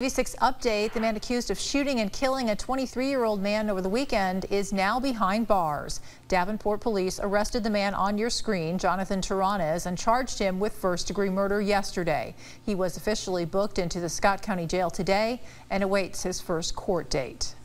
TV6 update, the man accused of shooting and killing a 23-year-old man over the weekend is now behind bars. Davenport police arrested the man on your screen, Johnathan Terrones, and charged him with first-degree murder yesterday. He was officially booked into the Scott County Jail today and awaits his first court date.